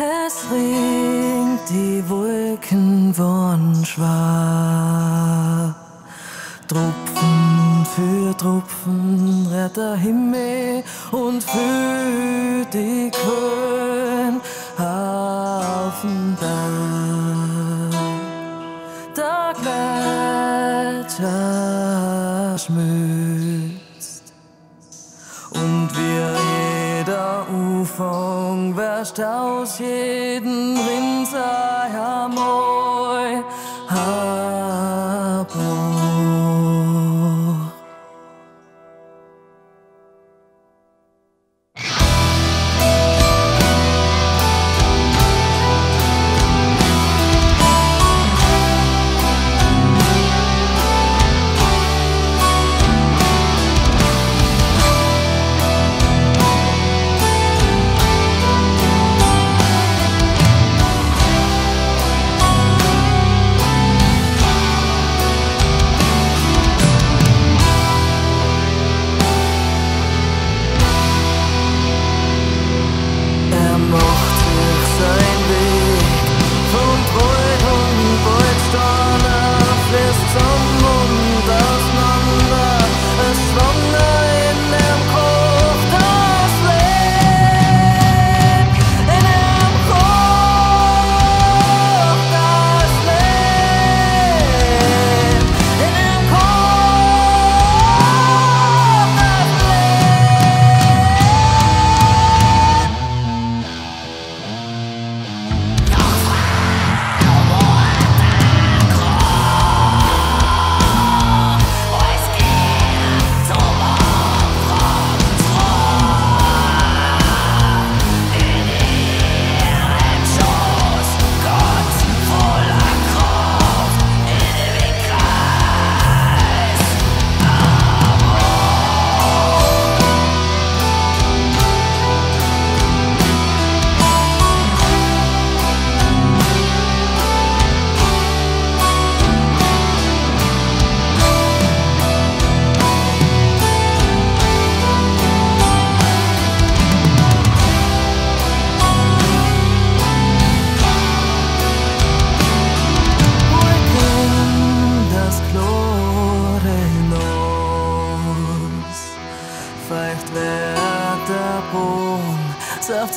Es ringt, die Wolken wurden schwarz. Tropfen für Tropfen rät der Himmel und für die Quellen auf dem Berg. Der Gletscher schmilzt und wir jeder Ufang wäscht aus jeden Rinser hermoi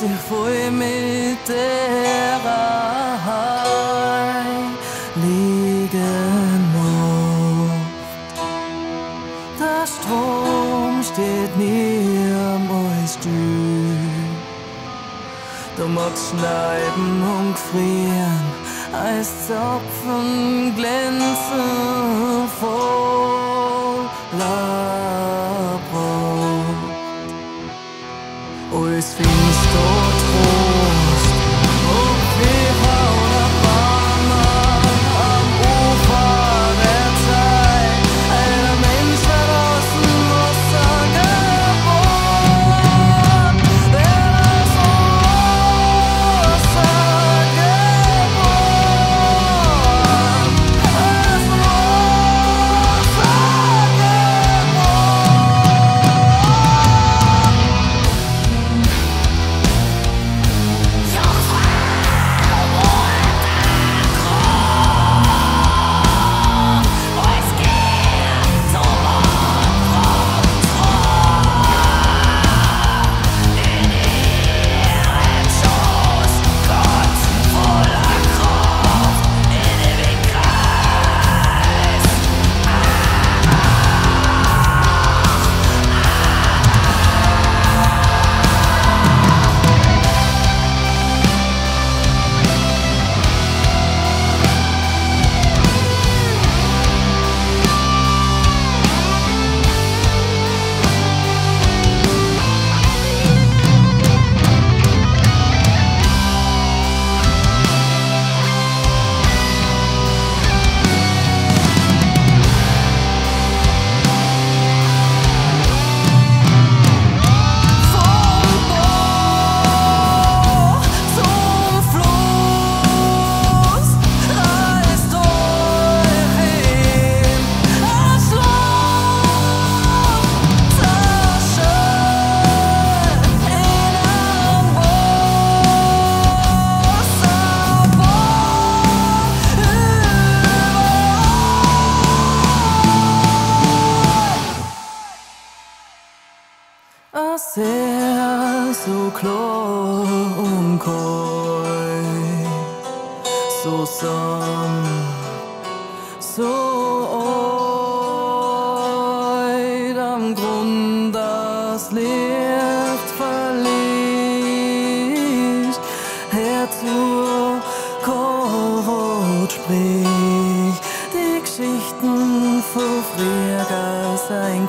sich voll mit der liegen Nacht. Der Strom steht niemals still. Du magst schneiden und frieren, als Zapfen glänzen voller so klar und kalt, so sang, so alt am Grund das Licht verlicht, herzu Korwort spricht, die Geschichten von früher sein